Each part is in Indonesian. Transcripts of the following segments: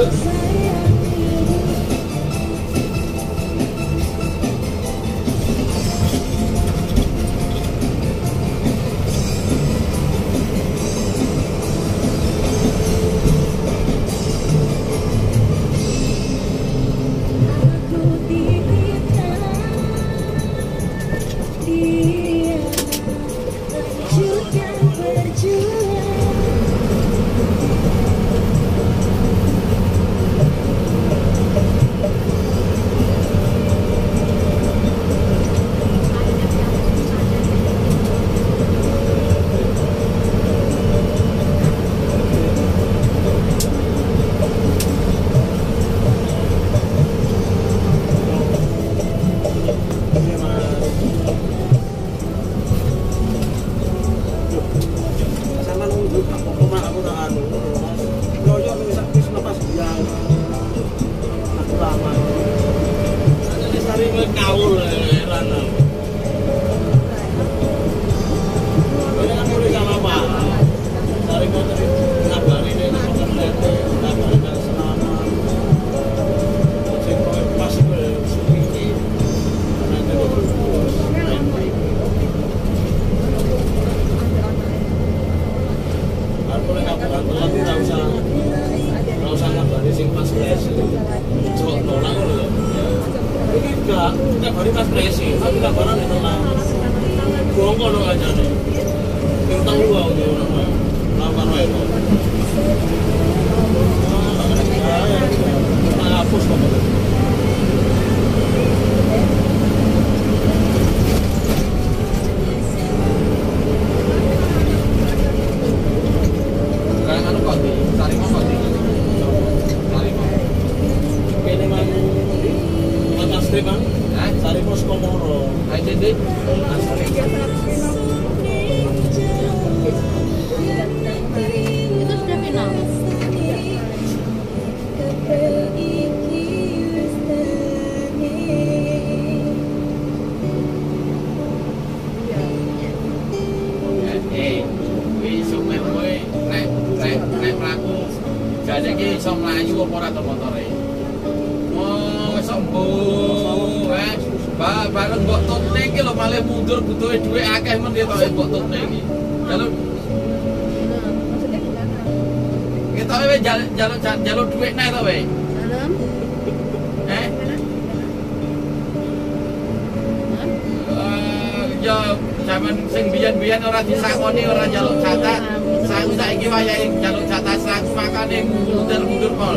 but lembung wes bareng mbok tutne iki lo malah mundur butuhe dhuwit akeh men ya tok mbok tutne iki kalau kita we jalur jalur jalur dhuwit nae tahu we eh ya zaman sing biyen-biyen ora disakoni ora jaluk jatah saku saiki wayahe jaluk jatah saku makane mundur-mundur pol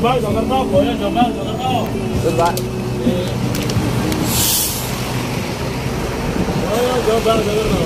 上班上得到，回来上班上得到。拜拜。哎呀，上班上得到。